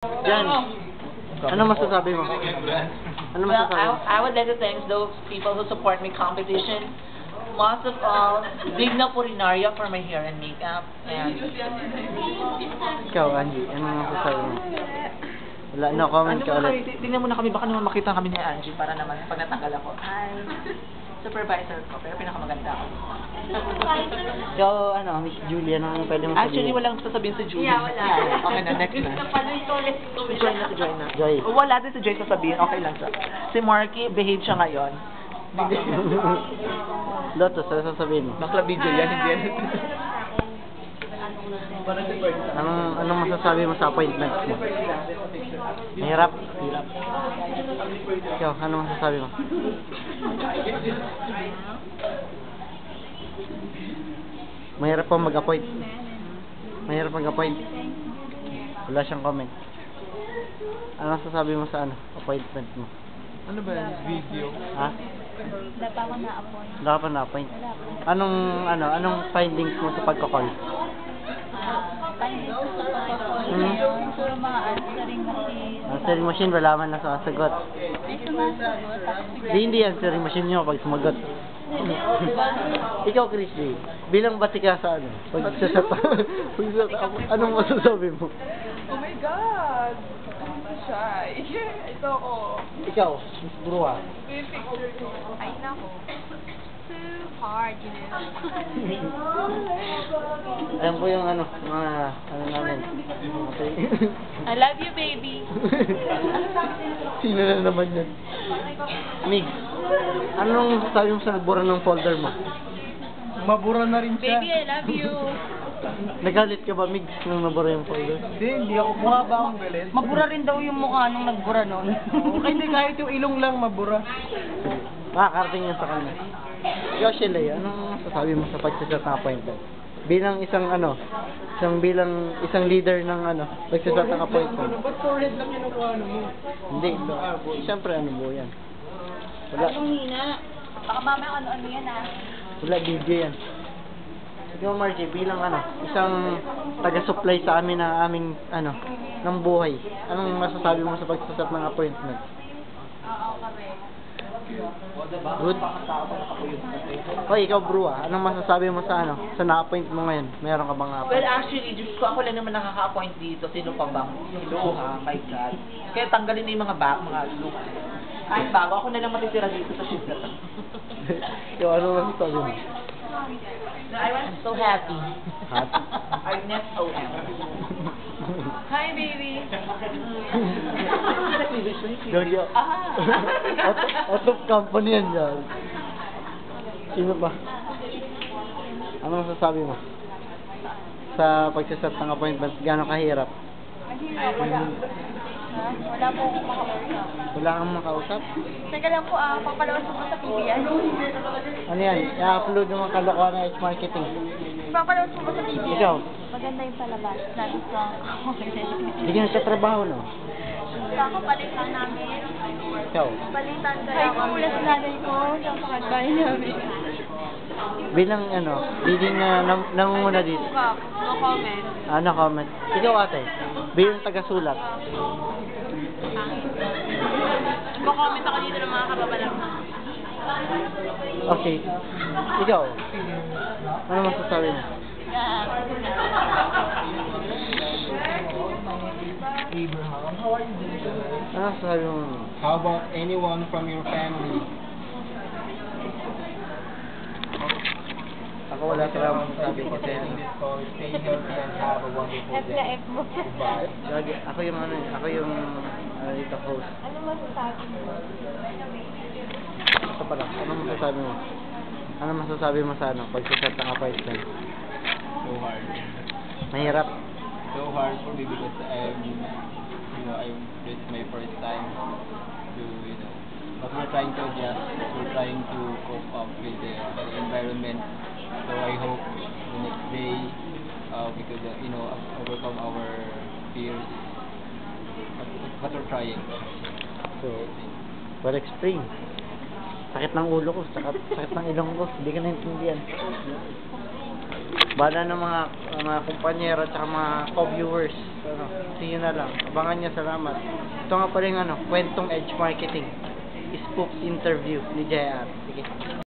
Jan, ano masasabi mo? Ano Well, masasabi mo? I, I would like to thank those people who support my competition. Most of all, Digna Purinaria for my hair and makeup. And Ikaw, Angie, ano masasabi mo? Wala, no comment ano ka ulit. tingnan muna kami, baka naman makita kami ni Angie para naman pag natanggal ako. Hi, supervisor ko, pero pinakamaganda ako. Ikaw, ano, Miss Julia, ano pwede mo sabihin? Actually, walang sasabihin si Julie. Yeah, wala. Okay na, next na. Si Joy na, si Joy na. Joy. Oh, Wala din si Joy sasabihin, okay lang siya. Si Marky, behave siya ngayon. Lotus, ano sasabihin mo? Bakla video yan, hindi yan. Anong, anong masasabi mo sa appointments mo? Mahirap? Hirap. Ikaw, ano masasabi mo? Mahirap pa mag-appoint. Mahirap mag-appoint. Wala siyang comment. Ano masasabi mo sa ano, appointment mo? Ano ba yan? Video? Ha? Wala pa ako na-appoint. Wala pa na-appoint? Anong, ano, anong findings mo sa pagkakall? Hmm. mga answering machine. Wala man. May sumasagot. Di, hindi answering machine nyo pag sumagot. Ikaw, Chris Lee, bilang batika sa ano, pag sa sa anong masasabi mo? Oh my God! I'm so shy. Ito ako. Ikaw, Miss Brua. Ay, nako. Hard, you know. Ayan po yung ano, mga, ano namin. Okay. I love you, baby. Sino na naman yan? Mig, anong sabi mo sa nagbura ng folder mo? Mabura na rin siya. Baby, I love you. Nagalit ka ba, Mig, nung nabura yung folder? Hindi, hindi ako. Mukha ba akong galit? Mabura rin daw yung mukha nung nagbura. Okay, hindi kahit yung ilong lang mabura. Makakarating yan sa kanya. Ikaw, Shelly, anong masasabi mo sa pagsaset ng appointment? Bilang isang ano, isang bilang isang leader ng ano, pagsaset ng appointment. Ba't forehead lang yung nakuha mo? Hindi, so, siyempre ano mo yan. Wala, hina. Baka mamaya ano-ano yan ah. wala video yan. Ikaw, Margie, bilang ano, isang taga-supply sa amin ng aming ano, ng buhay. Anong masasabi mo sa pagsaset ng appointment? Good? Hoy, ikaw, Brua, anong masasabi mo sa ano, sa na-appoint mo ngayon? Meron ka bang Well, appointment? actually, Diyos ko, ako lang naman nakaka-appoint dito. Sino pa bang? Hello, ha? My God. Kaya tanggalin na yung mga back, mga look. Kahit bago, ako na lang matitira dito sa shift na. Ikaw, ano masasabi mo? I was so happy. Happy? I'm not so happy. Hi, baby. Gagyo. Ah. out, out of company yan dyan. Sino pa? Ano masasabi mo? Sa pagsaset ng appointment, gano'ng kahirap? Wala po akong makausap. Wala kang makausap? Teka lang po ah, papalawas mo sa yan. Ano yan? I-upload yung mga kalokohan ng H-marketing. Papalawas mo sa TV. Ikaw? Maganda yung palabas. Nagustuhan ko. Hindi ka nagtatrabaho, no? Kakapalitan namin. Ikaw? Palitan kaya ako. Ay, sa nanay ko. Sa pakagbahay namin. Bilang ano, biling na nam namumuna dito. No comment. Ano comment? Ikaw ate, bilang taga-sulat. Mag-comment ako dito ng mga kababalang. Okay. Ikaw? Ano masasabi mo? Ano masasabi mo? How about anyone from your family? Ako wala talaga masasabi kasi ano. this call, stay healthy and have a wonderful F na day. F mo. Ako yung ano, ako yung ano dito host. Ano masasabi mo? Pala, ano masasabi mo? Ano masasabi mo sa ano, pagsaset ng appointment? So hard. Mahirap. So hard for me because I'm, you know, I'm, this is my first time to, you know, but we're trying to adjust. We're trying to cope up with the, the environment. So I hope the next day uh, we could, uh, you know, overcome our fears. But, but we're trying. So, well explain. Sakit ng ulo ko, sakit, sakit ng ilong ko, hindi ka naintindihan. Bala ng mga mga kumpanyero at mga co-viewers. Ano, see na lang. Abangan niya, salamat. Ito nga pala yung ano, kwentong Edge Marketing. Spoof interview ni JR. Sige.